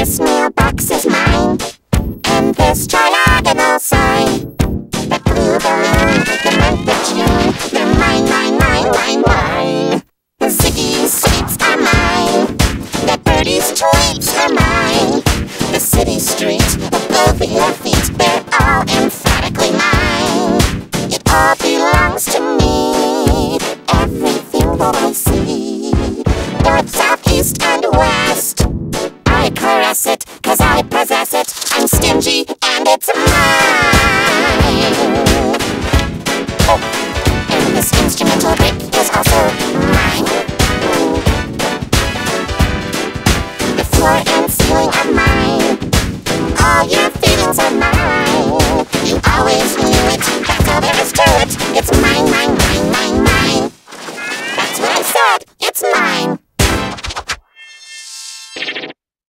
This mailbox is mine, and this triagonal sign. That blue balloon, the month of June, they're mine, mine, mine, mine, mine. The Ziggy's sweets are mine. That birdie's tweets are mine. The city streets above your feet, mucho.